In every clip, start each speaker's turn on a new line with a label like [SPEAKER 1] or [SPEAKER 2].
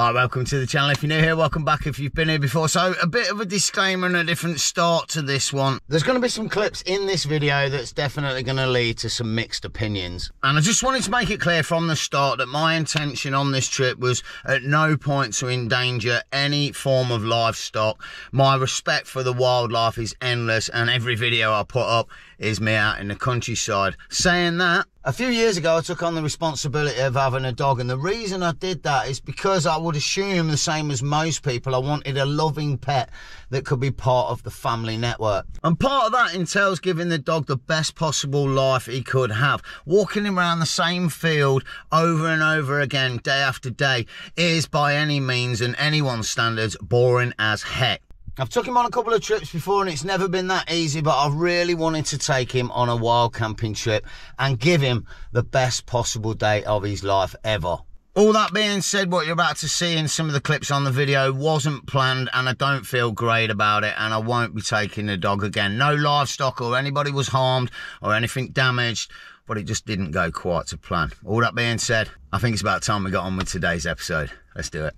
[SPEAKER 1] Hi, welcome to the channel. If you're new here, welcome back if you've been here before. So, a bit of a disclaimer and a different start to this one. There's going to be some clips in this video that's definitely going to lead to some mixed opinions. And I just wanted to make it clear from the start that my intention on this trip was at no point to endanger any form of livestock. My respect for the wildlife is endless, and every video I put up is me out in the countryside. Saying that, a few years ago, I took on the responsibility of having a dog, and the reason I did that is because I would assume the same as most people, I wanted a loving pet that could be part of the family network. And part of that entails giving the dog the best possible life he could have. Walking him around the same field over and over again, day after day, is by any means and anyone's standards boring as heck. I've took him on a couple of trips before and it's never been that easy, but I've really wanted to take him on a wild camping trip and give him the best possible day of his life ever. All that being said, what you're about to see in some of the clips on the video wasn't planned and I don't feel great about it and I won't be taking the dog again. No livestock or anybody was harmed or anything damaged, but it just didn't go quite to plan. All that being said, I think it's about time we got on with today's episode. Let's do it.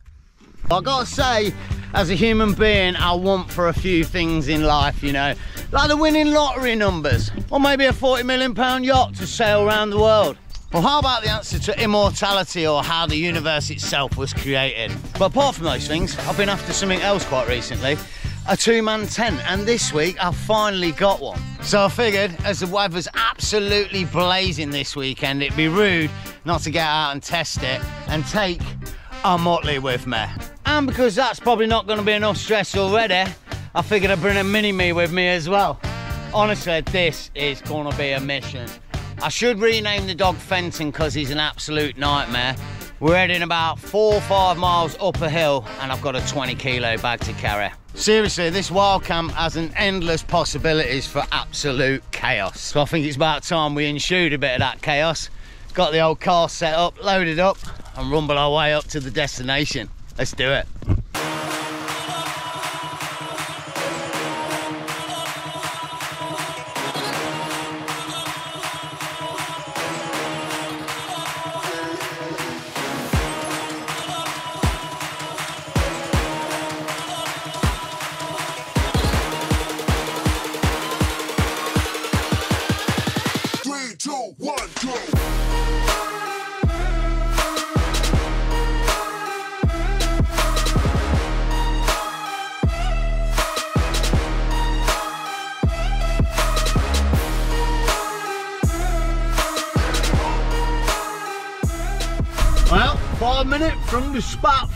[SPEAKER 1] I gotta say, as a human being, I want for a few things in life, you know, like the winning lottery numbers, or maybe a 40 million pound yacht to sail around the world. Well, how about the answer to immortality or how the universe itself was created? But apart from those things, I've been after something else quite recently a two man tent, and this week I finally got one. So I figured, as the weather's absolutely blazing this weekend, it'd be rude not to get out and test it and take a Mutley with me. And because that's probably not going to be enough stress already, I figured I'd bring a mini-me with me as well. Honestly, this is going to be a mission. I should rename the dog Fenton because he's an absolute nightmare. We're heading about four or five miles up a hill and I've got a 20 kilo bag to carry. Seriously, this wild camp has an endless possibilities for absolute chaos. So I think it's about time we ensued a bit of that chaos. Got the old car set up, loaded up, and rumble our way up to the destination. Let's do it.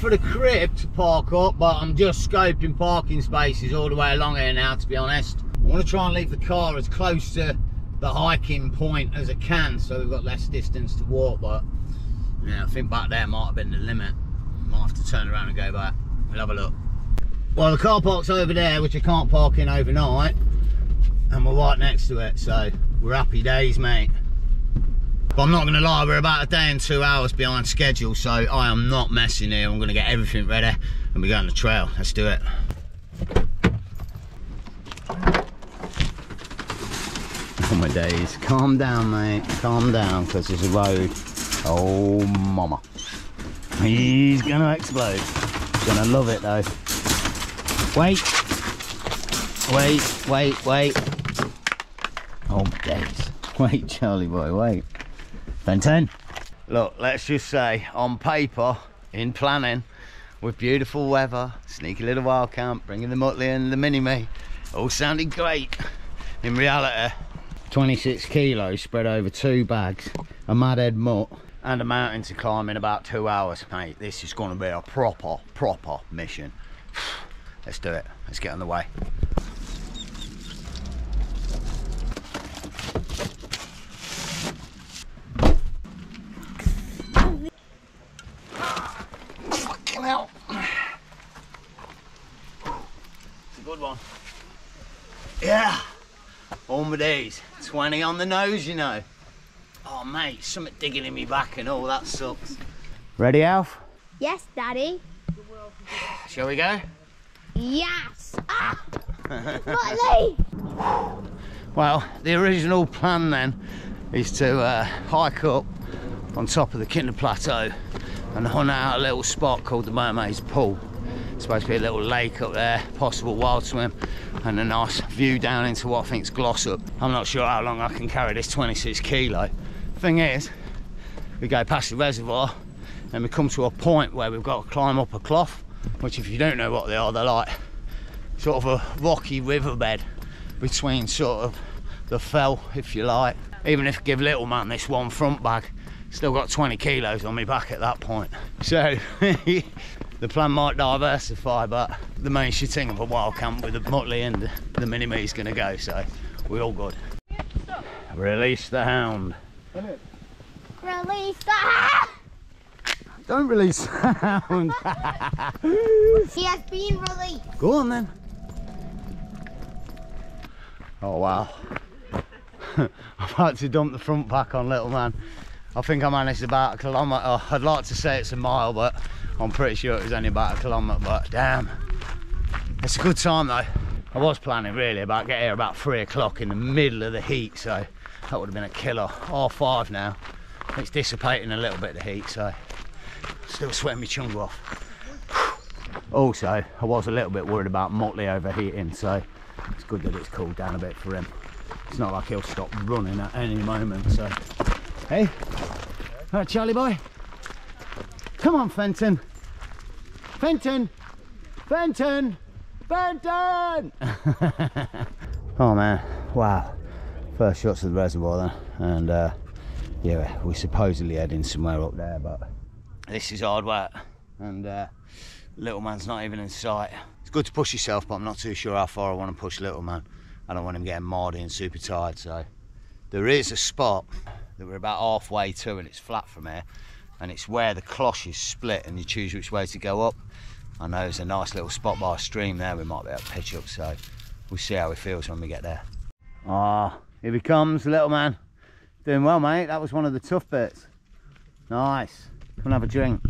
[SPEAKER 1] For the crib to park up, but I'm just scoping parking spaces all the way along here now, to be honest. I want to try and leave the car as close to the hiking point as I can, so we've got less distance to walk, but yeah, I think back there might have been the limit. Might have to turn around and go back. We'll have a look. Well, the car park's over there, which I can't park in overnight, and we're right next to it, so we're happy days, mate. But I'm not gonna lie, we're about a day and two hours behind schedule, so I am not messing here. I'm gonna get everything ready and we go on the trail. Let's do it. Oh my days. Calm down, mate. Calm down, because there's a road. Oh, mama. He's gonna explode. He's gonna love it though. Wait. Wait, wait, wait. Oh, days. Wait, Charlie boy, wait. Fenton. Look, let's just say, on paper, in planning, with beautiful weather, sneaky little wild camp, bringing the Mutley and the mini-me, all sounded great. In reality, 26 kilos spread over two bags, a mad head mutt, and a mountain to climb in about two hours, mate. This is going to be a proper, proper mission. Let's do it. Let's get on the way. Fucking hell. It's a good one. Yeah. All my days. 20 on the nose, you know. Oh, mate, something digging in me back and all that sucks. Ready, Alf?
[SPEAKER 2] Yes, Daddy.
[SPEAKER 1] Shall we go?
[SPEAKER 2] Yes. Ah! Mutley!
[SPEAKER 1] Well, the original plan then is to uh, hike up on top of the Kinder Plateau and on out a little spot called the Mermaid's Pool. It's supposed to be a little lake up there, possible wild swim, and a nice view down into what I think's Glossop. I'm not sure how long I can carry this 26 kilo. Thing is, we go past the reservoir, and we come to a point where we've got to climb up a clough, which if you don't know what they are, they're like sort of a rocky riverbed between sort of the fell, if you like. Even if I give little man this one front bag, still got 20 kilos on me back at that point. So the plan might diversify, but the main shitting of a wild camp with the Mutley and the, the mini me is going to go, so we're all good. Release the hound.
[SPEAKER 2] Release the hound!
[SPEAKER 1] Don't release the hound.
[SPEAKER 2] He has been released.
[SPEAKER 1] Go on then. Oh wow. I've had to dump the front pack on little man. I think I managed about a kilometre. Oh, I'd like to say it's a mile, but I'm pretty sure it was only about a kilometre. But damn, it's a good time though. I was planning really about getting here about three o'clock in the middle of the heat, so that would have been a killer. Half five now. It's dissipating a little bit the heat, so still sweating my chungu off. Also, I was a little bit worried about Mutley overheating, so it's good that it's cooled down a bit for him. It's not like he'll stop running at any moment, so. Hey, right, Charlie boy. Come on, Fenton. Fenton! Fenton! Fenton! oh man, wow. First shots of the reservoir then, and uh, yeah, we're supposedly heading somewhere up there, but this is hard work, and uh, little man's not even in sight. It's good to push yourself, but I'm not too sure how far I want to push little man. I don't want him getting mardy and super tired, so there is a spot that we're about halfway to, and it's flat from here, and it's where the clough is split, and you choose which way to go up. I know there's a nice little spot by a stream there we might be able to pitch up, so we'll see how he feels when we get there. Ah, here he comes, little man. Doing well, mate. That was one of the tough bits. Nice. Come and have a drink.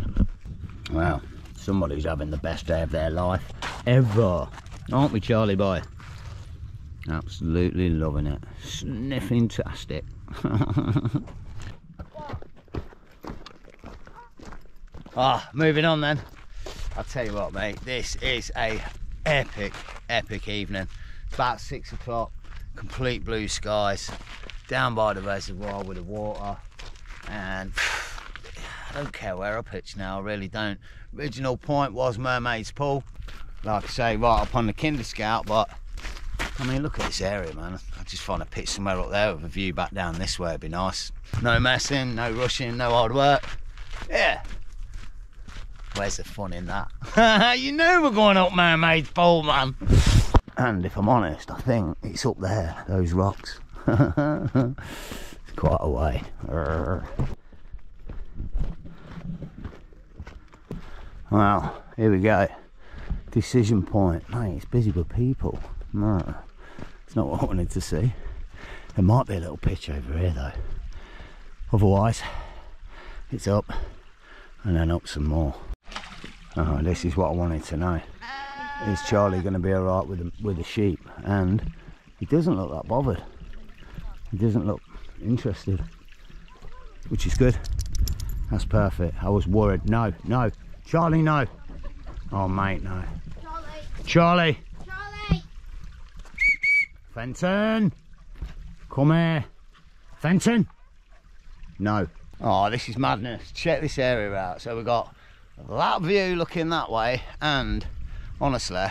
[SPEAKER 1] Wow, somebody's having the best day of their life ever. Aren't we, Charlie boy? Absolutely loving it. Sniffing ah, moving on then. I'll tell you what, mate, this is a epic, epic evening. About six o'clock, complete blue skies, down by the reservoir with the water, and I don't care where I pitch now, I really don't. Original point was Mermaid's Pool, like I say, right up on the Kinder Scout, but I mean, look at this area, man. I just find a pitch somewhere up there with a view back down this way It'd be nice. No messing, no rushing, no hard work. Yeah. Where's the fun in that? you know we're going up Mermaid's Pool, man. And if I'm honest, I think it's up there, those rocks. it's quite a way. Well, here we go. Decision point. Mate, it's busy with people. Not what I wanted to see. There might be a little pitch over here though. Otherwise, it's up and then up some more. Oh, this is what I wanted to know. Is Charlie going to be alright with the, with the sheep? And he doesn't look that bothered. He doesn't look interested, which is good. That's perfect. I was worried. No, no. Charlie, no. Oh, mate, no.
[SPEAKER 2] Charlie.
[SPEAKER 1] Charlie. Fenton! Come here. Fenton! No. Oh, this is madness. Check this area out. So we've got that view looking that way and honestly,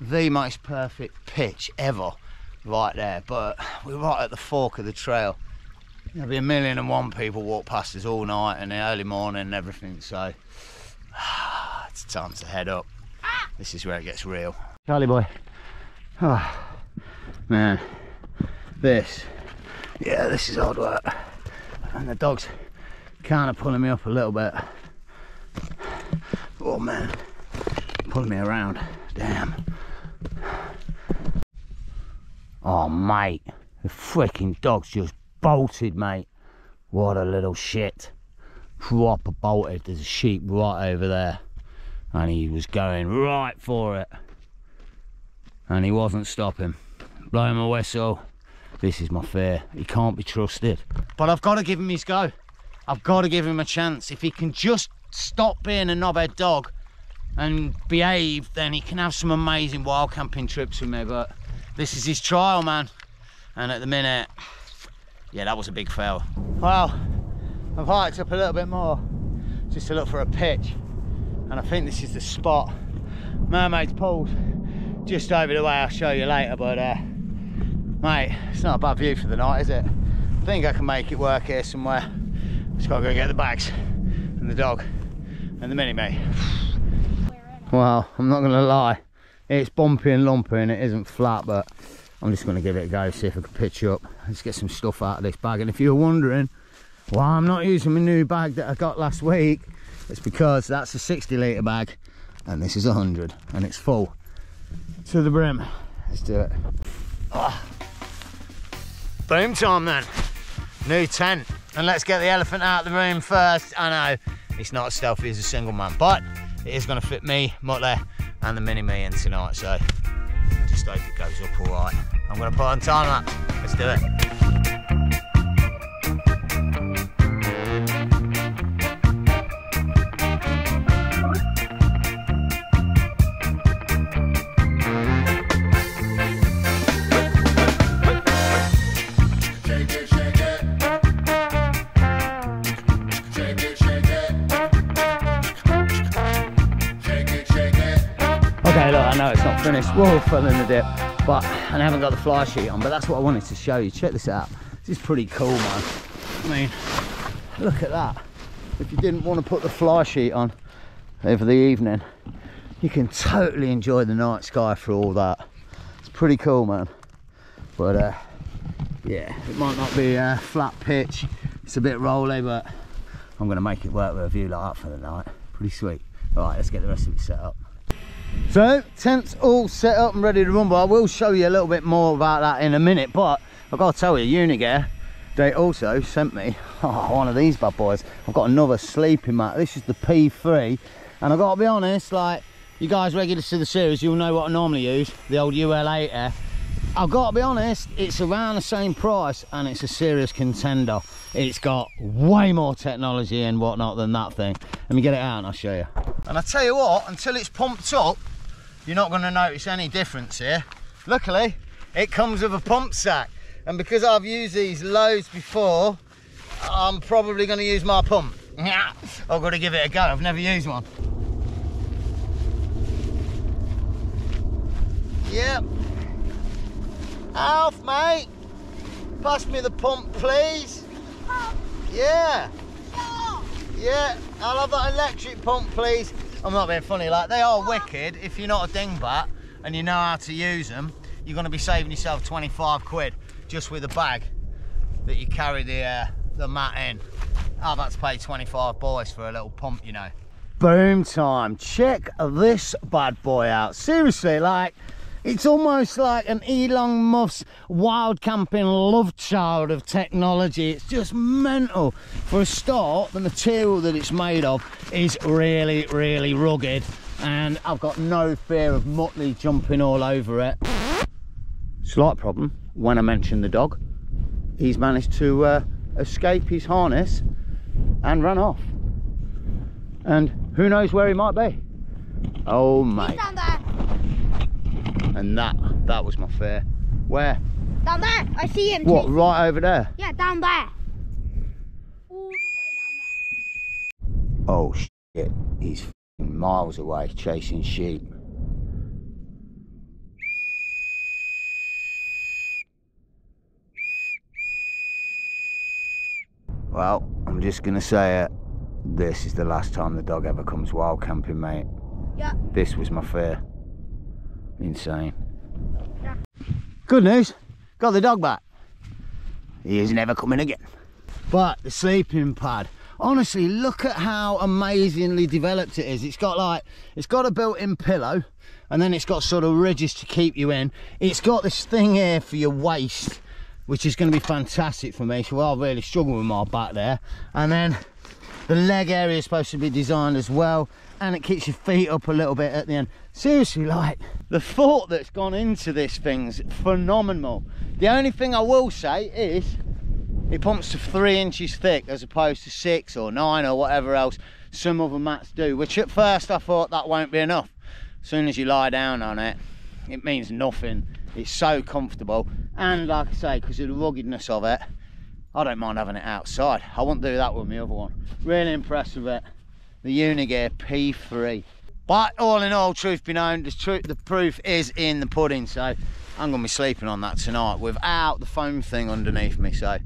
[SPEAKER 1] the most perfect pitch ever right there. But we're right at the fork of the trail. There'll be a million and one people walk past us all night and the early morning and everything. So it's time to head up. Ah! This is where it gets real. Charlie boy. Oh, man, this, yeah, this is hard work. And the dog's kind of pulling me up a little bit. Oh man, pulling me around. Damn. Oh mate, the freaking dog's just bolted, mate. What a little shit. Proper bolted. There's a sheep right over there. And he was going right for it. And he wasn't stopping. Blow him a whistle. This is my fear. He can't be trusted. But I've got to give him his go. I've got to give him a chance. If he can just stop being a knobhead dog and behave, then he can have some amazing wild camping trips with me. But this is his trial, man. And at the minute, yeah, that was a big fail. Well, I've hiked up a little bit more just to look for a pitch. And I think this is the spot. Mermaid's Pools, just over the way, I'll show you later. But uh, mate, it's not a bad view for the night, is it? I think I can make it work here somewhere. Just gotta go get the bags and the dog and the mini me. Well, I'm not gonna lie, it's bumpy and lumpy and it isn't flat, but I'm just gonna give it a go, see if I can pitch up. Let's get some stuff out of this bag. And if you're wondering why I'm not using my new bag that I got last week, it's because that's a 60 litre bag and this is 100 and it's full to the brim. Let's do it. Ah. Boom time then. New tent. And let's get the elephant out of the room first. I know it's not as stealthy as a single man, but it is going to fit me, Mutley, and the mini me in tonight. So I just hope it goes up all right. I'm going to put on time lapse. Let's do it. Okay, look, I know it's not finished. Whoa, fell in the dip. But I haven't got the fly sheet on, but that's what I wanted to show you. Check this out. This is pretty cool, man. I mean, look at that. If you didn't want to put the fly sheet on over the evening, you can totally enjoy the night sky for all that. It's pretty cool, man. But uh, yeah, it might not be a flat pitch. It's a bit rolly, but I'm gonna make it work with a view like that for the night. Pretty sweet. All right, let's get the rest of it set up. So, tent's all set up and ready to run, rumble. I will show you a little bit more about that in a minute, but I've got to tell you, Unigear, they also sent me oh, one of these bad boys. I've got another sleeping mat. This is the P3, and I've got to be honest, like, you guys regulars to the series, you'll know what I normally use, the old UL8 I've got to be honest, it's around the same price and it's a serious contender. It's got way more technology and whatnot than that thing. Let me get it out and I'll show you. And I tell you what, until it's pumped up, you're not going to notice any difference here. Luckily, it comes with a pump sack. And because I've used these loads before, I'm probably going to use my pump. I've got to give it a go. I've never used one. Yep. Alf, mate. Pass me the pump, please. Yeah. Yeah, I'll have that electric pump, please. I'm not being funny, like, they are wicked. If you're not a dingbat and you know how to use them, you're going to be saving yourself 25 quid just with a bag that you carry the, uh, the mat in. I've had to pay 25 boys for a little pump, you know. Boom time. Check this bad boy out. Seriously, like, it's almost like an Elon Musk's wild camping love child of technology. It's just mental. For a start, the material that it's made of is really, really rugged. And I've got no fear of Mutley jumping all over it. Slight problem, when I mention the dog, he's managed to uh, escape his harness and run off. And who knows where he might be. Oh mate. And that, that was my fear. Where?
[SPEAKER 2] Down there. I see him.
[SPEAKER 1] What,
[SPEAKER 2] chasing-
[SPEAKER 1] right over there?
[SPEAKER 2] Yeah, down there. All the way down
[SPEAKER 1] Oh shit, he's miles away chasing sheep. Well, I'm just gonna say it. This is the last time the dog ever comes wild camping, mate.
[SPEAKER 2] Yeah.
[SPEAKER 1] This was my fear. Insane. Good news, got the dog back. He is never coming again. But the sleeping pad, honestly, look at how amazingly developed it is. It's got like, it's got a built-in pillow, and then it's got sort of ridges to keep you in. It's got this thing here for your waist, which is going to be fantastic for me. So I'll really struggle with my back there. And then the leg area is supposed to be designed as well, and it keeps your feet up a little bit at the end. Seriously, like the thought that's gone into this thing's phenomenal. The only thing I will say is it pumps to three inches thick as opposed to six or nine or whatever else. some other mats do, which at first I thought that won't be enough. As soon as you lie down on it, it means nothing. It's so comfortable. And like I say, because of the ruggedness of it, I don't mind having it outside. I wouldn't do that with my other one. Really impressed with it. The Unigear P3. But all in all, truth be known, the, truth, the proof is in the pudding. So I'm going to be sleeping on that tonight without the foam thing underneath me. So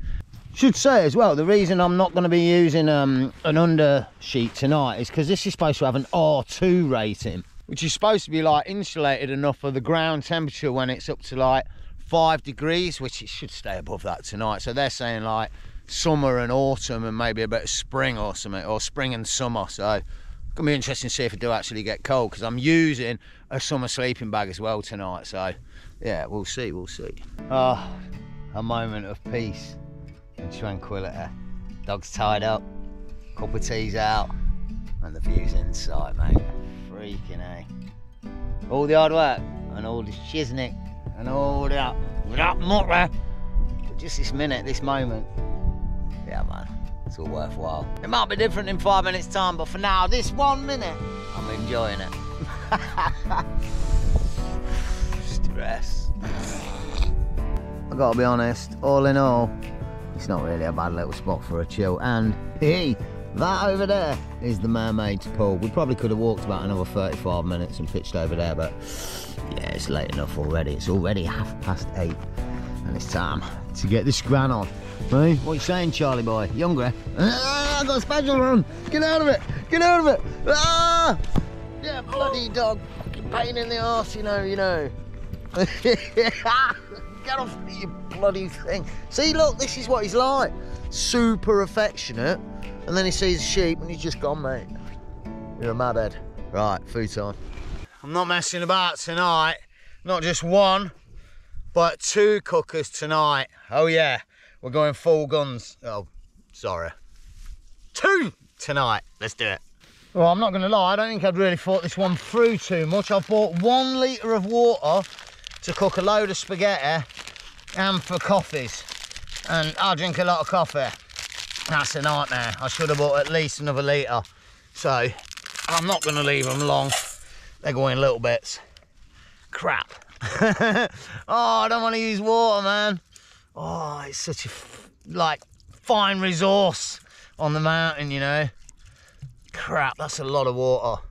[SPEAKER 1] should say as well, the reason I'm not going to be using um, an under sheet tonight is because this is supposed to have an R2 rating, which is supposed to be like insulated enough for the ground temperature when it's up to like five degrees, which it should stay above that tonight. So they're saying like summer and autumn and maybe a bit of spring or something, or spring and summer. So gonna be interesting to see if it do actually get cold because I'm using a summer sleeping bag as well tonight. So yeah, we'll see, we'll see. Oh, a moment of peace and tranquility. Dog's tied up, cup of tea's out, and the view's in sight, mate. Freaking eh. All the hard work and all the shiznick and all that, that mutter. Just this minute, this moment, yeah, man, it's all worthwhile. It might be different in five minutes' time, but for now, this one minute, I'm enjoying it. Stress. I gotta be honest, all in all, it's not really a bad little spot for a chill. And hey, that over there is the Mermaid's Pool. We probably could have walked about another 35 minutes and pitched over there, but yeah, it's late enough already. It's already half past eight, and it's time to get the scran on. Right? What you saying, Charlie boy? You hungry? Ah, I got a special run. Get out of it. Get out of it. Ah! Yeah, bloody dog. Fucking pain in the arse, you know, you know. Get off me, you bloody thing. See, look, this is what he's like. Super affectionate. And then he sees a sheep and he's just gone, mate. You're a madhead. Right, food time. I'm not messing about tonight. Not just one, but two cookers tonight. Oh, yeah. We're going full guns. Oh, sorry. Two tonight. Let's do it. Well, I'm not going to lie, I don't think I'd really thought this one through too much. I've bought one litre of water to cook a load of spaghetti and for coffees. And I drink a lot of coffee. That's a nightmare. I should have bought at least another litre. So, I'm not going to leave them long. They're going little bits. Crap. oh, I don't want to use water, man. Oh, it's such a, like, fine resource on the mountain, you know. Crap, that's a lot of water.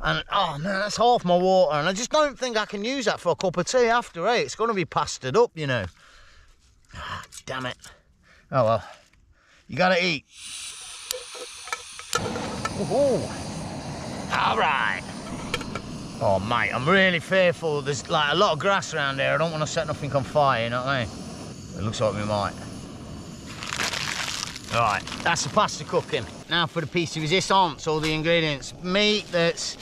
[SPEAKER 1] And oh man, that's half my water, and I just don't think I can use that for a cup of tea after eight. It's going to be pasted up, you know. Ah, damn it. Oh well, you gotta eat. Woohoo. All right. Oh mate, I'm really fearful. There's like a lot of grass around here. I don't want to set nothing on fire. You know what I mean? It looks like we might. Right, that's the pasta cooking. Now for the piece de resistance, all the ingredients. Meat that's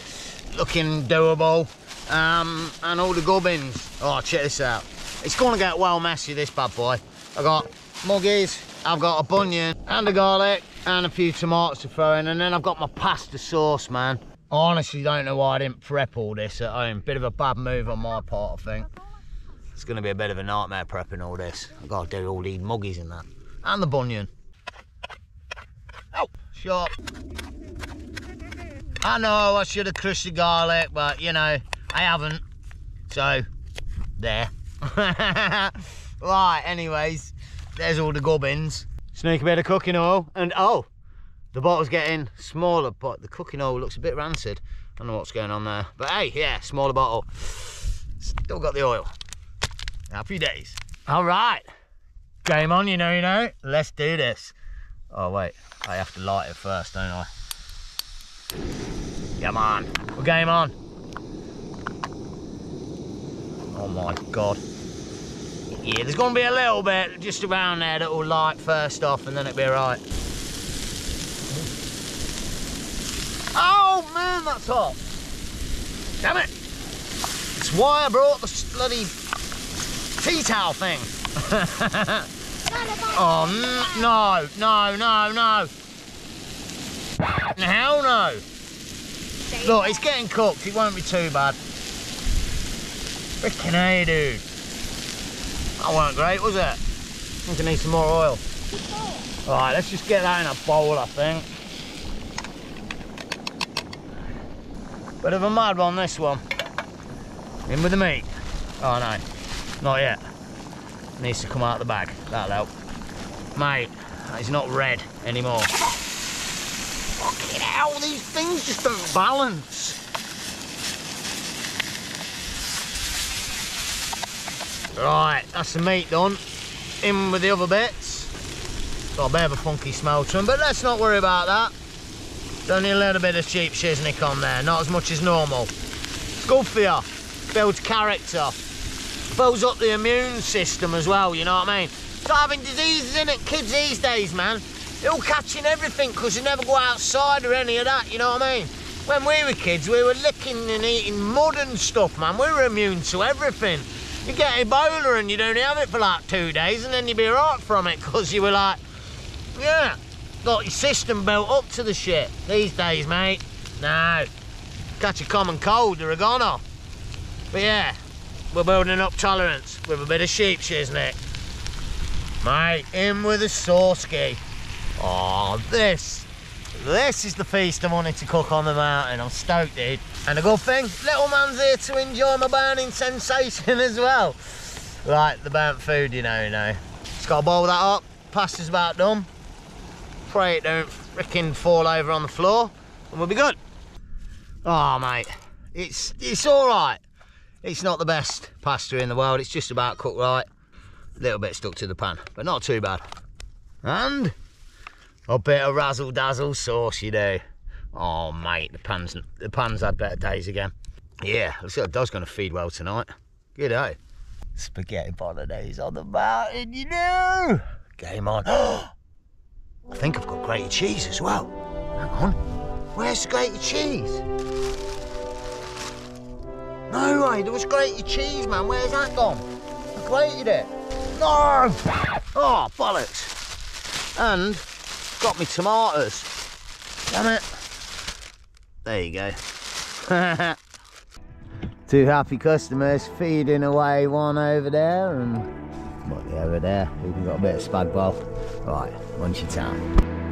[SPEAKER 1] looking doable, um, and all the gubbins. Oh, check this out. It's gonna get well messy, this bad boy. I got muggies, I've got a bunion, and a garlic, and a few tomatoes to throw in, and then I've got my pasta sauce, man. I honestly don't know why I didn't prep all this at home. Bit of a bad move on my part, I think. It's gonna be a bit of a nightmare prepping all this. I've got to do all these muggies and that. And the bunion. Oh, sharp. I know I should have crushed the garlic, but you know, I haven't. So, there. right, anyways, there's all the gubbins. Sneak a bit of cooking oil, and oh, the bottle's getting smaller, but the cooking oil looks a bit rancid. I don't know what's going on there. But hey, yeah, smaller bottle. Still got the oil. Happy days. All right. Game on, you know, you know. Let's do this. Oh, wait. I have to light it first, don't I? Come on. We're game on. Oh my God. Yeah, there's going to be a little bit just around there that will light first off and then it'll be all right. Oh man, that's hot. Damn it. That's why I brought the bloody tea towel thing. oh, no, no, no, no. Hell no. Look, it's getting cooked. It won't be too bad. Freaking hey, dude. That weren't great, was it? I think I need some more oil. All right, let's just get that in a bowl, I think. Bit of a mad one, this one. In with the meat. Oh no, not yet. Needs to come out the bag. That'll help. Mate, it's not red anymore. Fucking hell, these things just don't balance. Right, that's the meat done. In with the other bits. Got a bit of a funky smell to them, but let's not worry about that. Only a little bit of cheap shiznick on there, not as much as normal. It's good for you. Builds character. Builds up the immune system as well, you know what I mean? Start having diseases in it, kids these days, man. They're all catching everything because they never go outside or any of that, you know what I mean? When we were kids, we were licking and eating mud and stuff, man. We were immune to everything. You get Ebola and you'd only have it for like two days and then you'd be right from it because you were like, yeah, got your system built up to the shit. These days, mate, no. Catch a common cold, they're a goner. But yeah, we're building up tolerance with a bit of sheep shiznick. Mate, in with a saucegy. Oh, this, this is the feast I wanted to cook on the mountain. I'm stoked, dude. And a good thing, little man's here to enjoy my burning sensation as well. Like the burnt food, you know, you know. Just gotta boil that up. Pasta's about done. Pray it don't fricking fall over on the floor, and we'll be good. Oh, mate, it's it's all right. It's not the best pasta in the world. It's just about cooked right. A little bit stuck to the pan, but not too bad. And a bit of razzle dazzle sauce, you know. Oh, mate, the pan's the pan's had better days again. Yeah, looks like Dog's going to feed well tonight. Good eh? Spaghetti bolognese on the mountain, you know. Game on. I think I've got grated cheese as well. Hang on. Where's the grated cheese? No way, there was grated cheese, man. Where's that gone? I grated it. No! Oh, bollocks. And got me tomatoes. Damn it. There you go. Two happy customers feeding away one over there and what the over there. We've got a bit of spag bol. Right, your time.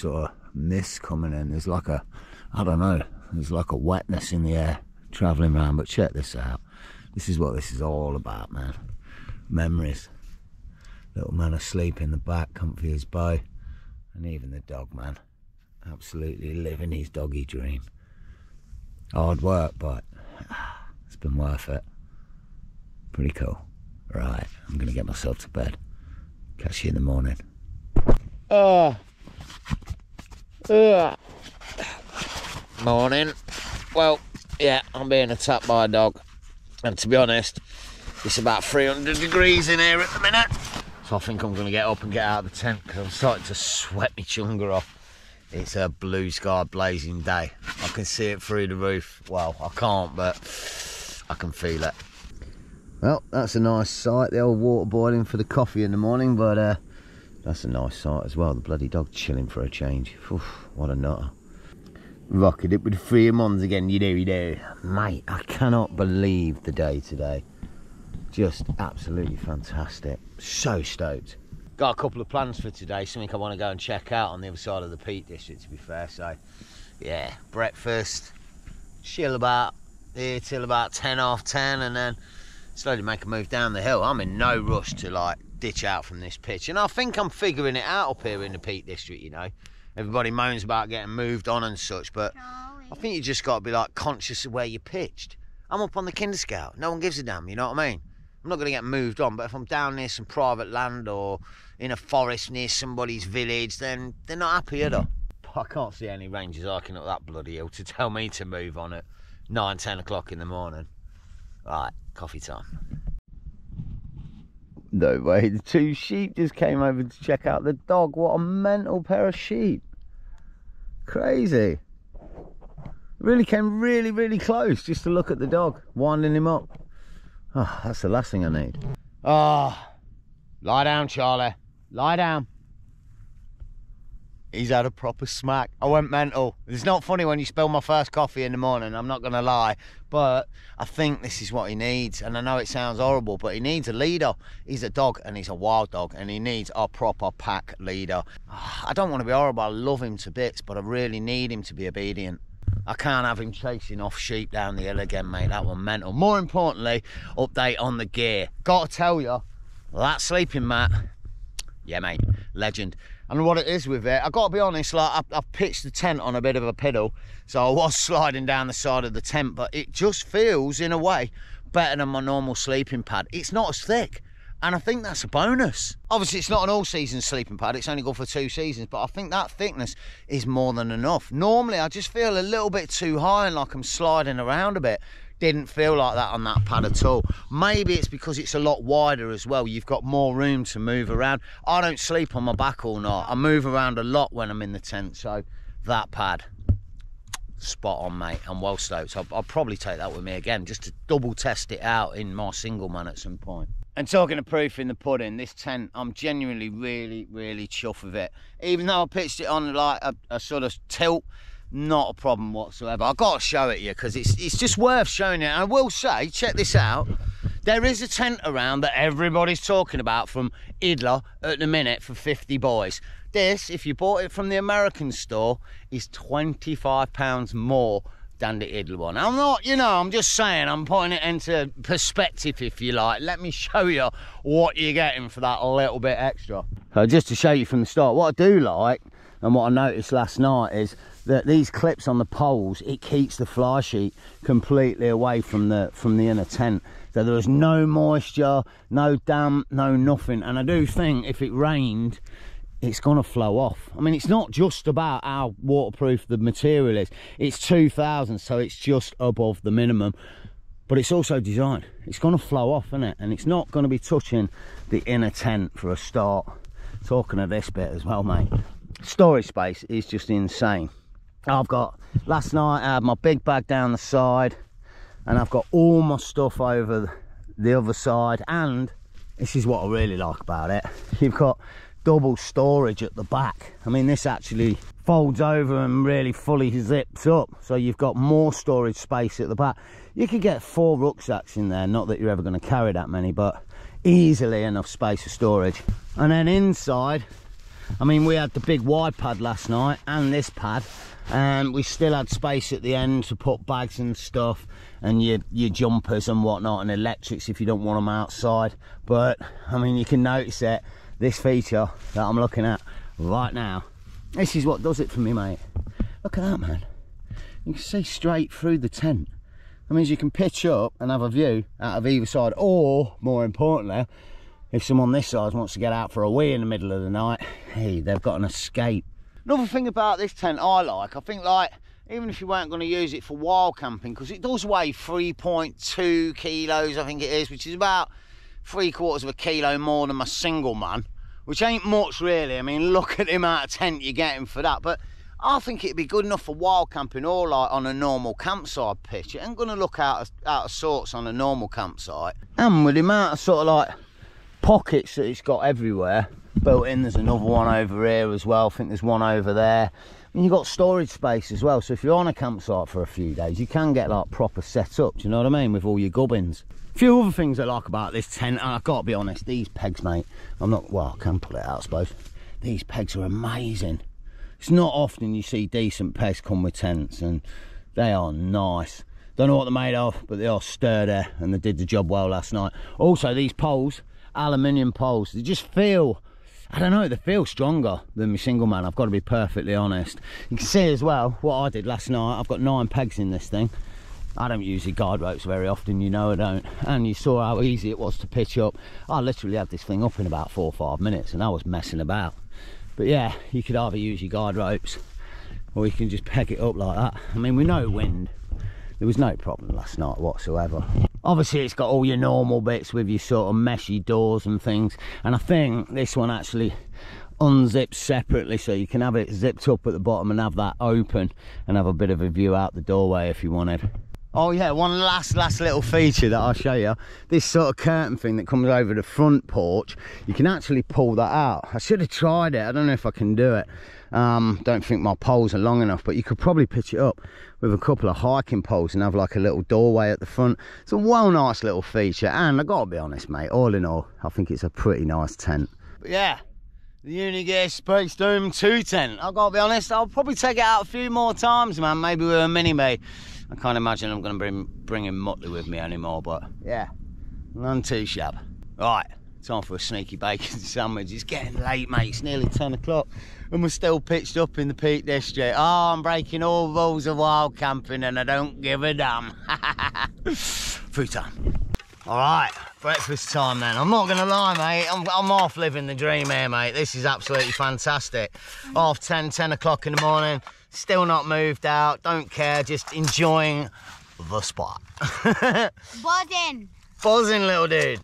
[SPEAKER 1] Sort of mist coming in. There's like a, I don't know, there's like a wetness in the air travelling around. But check this out. This is what this is all about, man. Memories. Little man asleep in the back, comfy as bow. And even the dog, man. Absolutely living his doggy dream. Hard work, but it's been worth it. Pretty cool. Right, I'm gonna get myself to bed. Catch you in the morning. Oh. Ugh. Morning. Well, yeah, I'm being attacked by a dog. And to be honest, it's about 300 degrees in here at the minute. So I think I'm gonna get up and get out of the tent because I'm starting to sweat my chunga off. It's a blue sky blazing day. I can see it through the roof. Well, I can't, but I can feel it. Well, that's a nice sight. The old water boiling for the coffee in the morning, but uh, that's a nice sight as well. The bloody dog chilling for a change. Oof, what a nutter. Rocking it with three mons again, you know, you know. Mate, I cannot believe the day today. Just absolutely fantastic. So stoked. Got a couple of plans for today, something I want to go and check out on the other side of the Peak District, to be fair. So, yeah, breakfast, chill about here till about 10 half 10, and then slowly make a move down the hill. I'm in no rush to like ditch out from this pitch, and I think I'm figuring it out up here in the Peak District. You know, everybody moans about getting moved on and such, but I think you just got to be like conscious of where you're pitched. I'm up on the Kinder Scout. No one gives a damn. You know what I mean? I'm not going to get moved on, but if I'm down near some private land or in a forest near somebody's village, then they're not happy, at all. I can't see any rangers hiking up that bloody hill to tell me to move on at nine, ten o'clock in the morning. Right, coffee time. No way, the two sheep just came over to check out the dog. What a mental pair of sheep. Crazy. Really came really, really close just to look at the dog, winding him up. Oh, that's the last thing I need. Ah, lie down, Charlie. Lie down. He's had a proper smack. I went mental. It's not funny when you spill my first coffee in the morning, I'm not going to lie. But I think this is what he needs. And I know it sounds horrible, but he needs a leader. He's a dog and he's a wild dog and he needs a proper pack leader. Ah, I don't want to be horrible. I love him to bits, but I really need him to be obedient. I can't have him chasing off sheep down the hill again, mate. That one mental. More importantly, update on the gear. Got to tell you, that sleeping mat, yeah, mate, legend. And what it is with it, I got to be honest, like I, I pitched the tent on a bit of a pedal, so I was sliding down the side of the tent, but it just feels, in a way, better than my normal sleeping pad. It's not as thick. And I think that's a bonus. Obviously, it's not an all season sleeping pad, it's only good for two seasons, but I think that thickness is more than enough. Normally, I just feel a little bit too high and like I'm sliding around a bit. Didn't feel like that on that pad at all. Maybe it's because it's a lot wider as well. You've got more room to move around. I don't sleep on my back all night. I move around a lot when I'm in the tent, so that pad spot on, mate. I'm well stoked. I'll, I'll probably take that with me again just to double test it out in my single man at some point. And talking of proof in the pudding, this tent, I'm genuinely really, really chuffed with it. Even though I pitched it on like a, a sort of tilt, not a problem whatsoever. I've got to show it you because it's, it's just worth showing it. I will say, check this out. There is a tent around that everybody's talking about from Idler at the minute for 50 boys. This, if you bought it from the American store, is £25 more than the Idler one. I'm not, you know, I'm just saying, I'm putting it into perspective, if you like. Let me show you what you're getting for that little bit extra. So just to show you from the start, what I do like, and what I noticed last night is that these clips on the poles, it keeps the fly sheet completely away from the from the inner tent. So there was no moisture, no damp, no nothing. And I do think if it rained, it's going to flow off. I mean, it's not just about how waterproof the material is. It's 2000, so it's just above the minimum. But it's also designed. It's going to flow off, isn't it? And it's not going to be touching the inner tent for a start. Talking of this bit as well, mate. Storage space is just insane. I've got, last night I had my big bag down the side and I've got all my stuff over the other side and this is what I really like about it. You've got double storage at the back. I mean, this actually folds over and really fully zips up. So you've got more storage space at the back. You could get four rucksacks in there. Not that you're ever going to carry that many, but easily enough space for storage. And then inside, I mean, we had the big wide pad last night and this pad. And we still had space at the end to put bags and stuff and your, your jumpers and whatnot and electrics if you don't want them outside. But, I mean, you can notice it this feature that I'm looking at right now, this is what does it for me, mate. Look at that, man. You can see straight through the tent. That means you can pitch up and have a view out of either side, or more importantly, if someone this size wants to get out for a wee in the middle of the night, hey, they've got an escape. Another thing about this tent I like, I think like, even if you weren't going to use it for wild camping, because it does weigh 3.2 kilos, I think it is, which is about three quarters of a kilo more than my single man, which ain't much really. I mean, look at the amount of tent you're getting for that. But I think it'd be good enough for wild camping or like on a normal campsite pitch. It ain't gonna look out of, out of sorts on a normal campsite. And with the amount of sort of like pockets that it's got everywhere built in, there's another one over here as well. I think there's one over there. And you've got storage space as well. So if you're on a campsite for a few days, you can get like proper set up. Do you know what I mean? With all your gubbins. A few other things I like about this tent, I've got to be honest, these pegs, mate, I'm not, well, I can pull it out, I suppose. These pegs are amazing. It's not often you see decent pegs come with tents, and they are nice. Don't know what they're made of, but they are sturdy, and they did the job well last night. Also, these poles, aluminium poles, they just feel I don't know, they feel stronger than my single man, I've got to be perfectly honest. You can see as well what I did last night. I've got nine pegs in this thing. I don't usually guide ropes very often, you know I don't. And you saw how easy it was to pitch up. I literally had this thing up in about four or five minutes and I was messing about. But yeah, you could either use your guide ropes or you can just peg it up like that. I mean, with no wind, there was no problem last night whatsoever. Obviously, it's got all your normal bits with your sort of meshy doors and things. And I think this one actually unzips separately so you can have it zipped up at the bottom and have that open and have a bit of a view out the doorway if you wanted. Oh yeah, one last last little feature that I'll show you. This sort of curtain thing that comes over the front porch, you can actually pull that out. I should have tried it. I don't know if I can do it. Um, don't think my poles are long enough, but you could probably pitch it up with a couple of hiking poles and have like a little doorway at the front. It's a well nice little feature, and I gotta be honest, mate. All in all, I think it's a pretty nice tent. But yeah, the Unigear Space Dome 2 tent. I've got to be honest, I'll probably take it out a few more times, man. Maybe with a mini me. I can't imagine I'm going to bring bringing Mutley with me anymore, but yeah, none too shab. Right, time for a sneaky bacon sandwich. It's getting late, mate. It's nearly 10 o'clock, and we're still pitched up in the Peak District. Oh, I'm breaking all rules of wild camping, and I don't give a damn. Food time. All right, breakfast time then. I'm not gonna lie, mate. I'm, I'm off living the dream here, mate. This is absolutely fantastic. Half 10, 10 o'clock in the morning. Still not moved out. Don't care. Just enjoying the spot.
[SPEAKER 2] Buzzing.
[SPEAKER 1] Buzzing, little dude.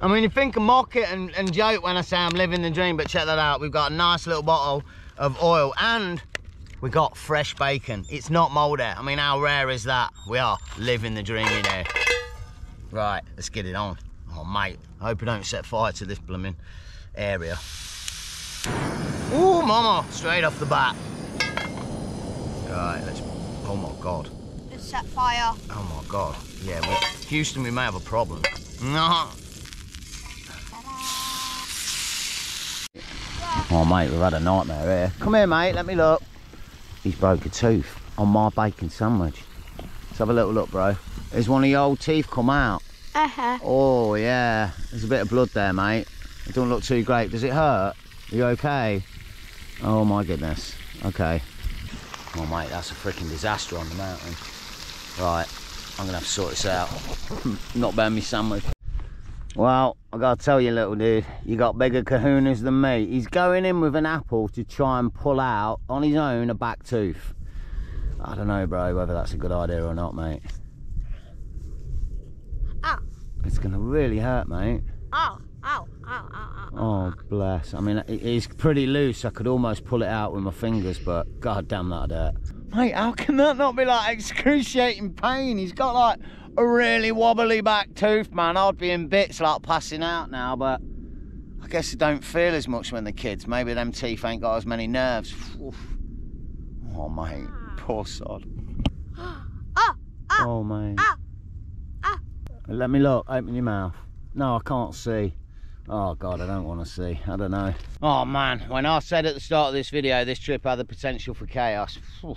[SPEAKER 1] I mean, you think I mock it and, and joke when I say I'm living the dream, but check that out. We've got a nice little bottle of oil and we got fresh bacon. It's not mouldy. I mean, how rare is that? We are living the dream, you know. Right, let's get it on. Oh, mate, I hope I don't set fire to this blooming area. Ooh, mama, straight off the bat. Right, let's, oh my God.
[SPEAKER 2] Just set fire.
[SPEAKER 1] Oh my God. Yeah, well, Houston, we may have a problem. No. Oh, mate, we've had a nightmare here. Come here, mate, let me look. He's broke a tooth on my bacon sandwich. Let's have a little look, bro. There's one of your old teeth come out.
[SPEAKER 2] Uh-huh.
[SPEAKER 1] Oh, yeah. There's a bit of blood there, mate. It don't look too great. Does it hurt? Are you okay? Oh, my goodness. Okay. Oh, mate, that's a freaking disaster on the mountain. Right, I'm going to have to sort this out. Not bad, me sandwich. Well, I gotta tell you, little dude, you got bigger kahunas than me. He's going in with an apple to try and pull out on his own a back tooth. I don't know, bro, whether that's a good idea or not, mate.
[SPEAKER 2] Ow.
[SPEAKER 1] It's gonna really hurt, mate.
[SPEAKER 2] Ow. Ow. Ow. Ow. Ow.
[SPEAKER 1] Oh, bless. I mean, it's pretty loose. I could almost pull it out with my fingers, but god damn, that'd hurt. Mate, how can that not be like excruciating pain? He's got like a really wobbly back tooth, man. I'd be in bits like passing out now, but I guess it don't feel as much when the kids. Maybe them teeth ain't got as many nerves. Oof. Oh, mate, poor sod.
[SPEAKER 2] Ah.
[SPEAKER 1] Oh, mate.
[SPEAKER 2] Ah. Ah.
[SPEAKER 1] Let me look. Open your mouth. No, I can't see. Oh God, I don't want to see. I don't know. Oh man, when I said at the start of this video this trip had the potential for chaos, oof,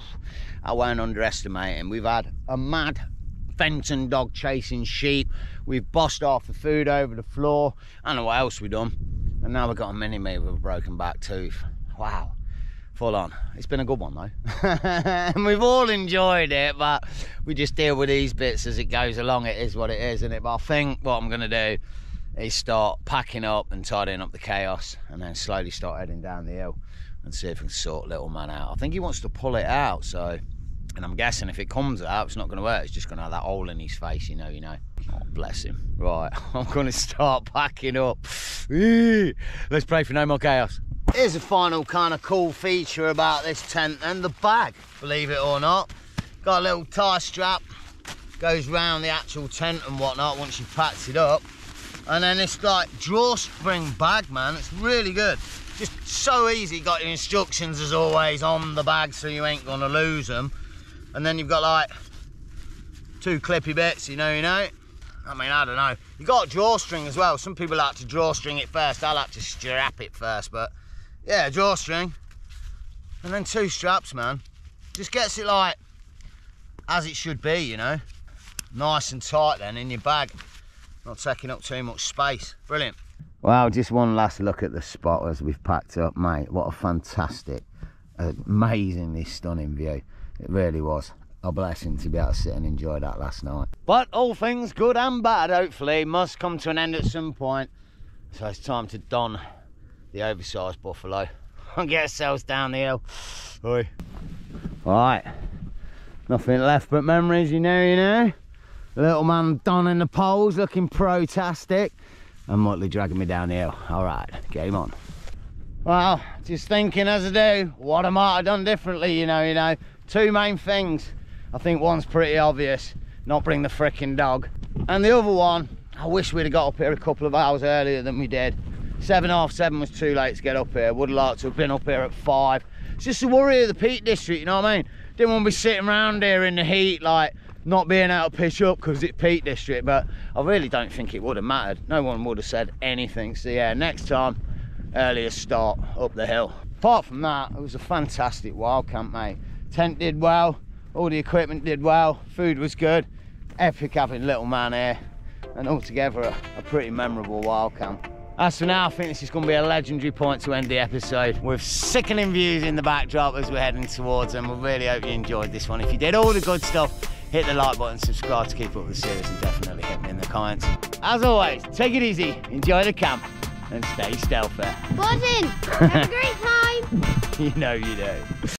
[SPEAKER 1] I won't underestimate him. We've had a mad Fenton dog chasing sheep. We've bossed off the food over the floor. I don't know what else we've done. And now we've got a mini me with a broken back tooth. Wow. Full on. It's been a good one though. and we've all enjoyed it, but we just deal with these bits as it goes along. It is what it is, isn't it? But I think what I'm going to do is start packing up and tidying up the chaos and then slowly start heading down the hill and see if we can sort little man out. I think he wants to pull it out, so and I'm guessing if it comes out, it's not going to work. It's just going to have that hole in his face, you know, you know. Oh, bless him. Right, I'm going to start packing up. Let's pray for no more chaos. Here's a final kind of cool feature about this tent and the bag, believe it or not. Got a little tie strap, goes round the actual tent and whatnot once you've packed it up. And then it's like drawstring bag, man. It's really good. Just so easy. Got your instructions as always on the bag so you ain't gonna lose them. And then you've got like two clippy bits, you know, you know. I mean, I don't know. You got drawstring as well. Some people like to drawstring it first. I like to strap it first, but yeah, drawstring. And then two straps, man. Just gets it like as it should be, you know. Nice and tight then in your bag. Not taking up too much space. Brilliant. Well, just one last look at the spot as we've packed up, mate. What a fantastic, amazingly stunning view. It really was a blessing to be able to sit and enjoy that last night. But all things good and bad, hopefully, must come to an end at some point. So it's time to don the oversized buffalo and get ourselves down the hill. Oi. Right. Nothing left but memories, you know, you know. Little man donning the poles, looking pro-tastic. And Mutley dragging me down the hill. All right, game on. Well, just thinking as I do, what I might have done differently, you know, you know. Two main things. I think one's pretty obvious, not bring the fricking dog. And the other one, I wish we'd have got up here a couple of hours earlier than we did. Seven half seven was too late to get up here. Would have liked to have been up here at five. It's just a worry of the Peak District, you know what I mean? Didn't want to be sitting around here in the heat, like not being able to pitch up because it's Peak District, but I really don't think it would have mattered. No one would have said anything. So yeah, next time, earlier start up the hill. Apart from that, it was a fantastic wild camp, mate. Tent did well, all the equipment did well, food was good. Epic having little man here, and altogether a, a pretty memorable wild camp. As for now, I think this is going to be a legendary point to end the episode with sickening views in the backdrop as we're heading towards them. We really hope you enjoyed this one. If you did all the good stuff, hit the like button, subscribe to keep up with the series, and definitely hit me in the comments. As always, take it easy, enjoy the camp, and stay stealthy.
[SPEAKER 2] Buzzing. Have a great time.
[SPEAKER 1] you know you do.